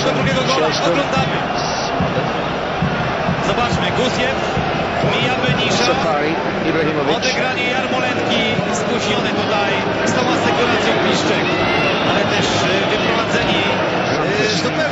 jego drugiego gola. Oglądamy. Zobaczmy, Gusiew mija Benisza. Odegranie Jarmolenki skusione tutaj z tą asekuracją Piszczek, ale też y, wyprowadzeni y, super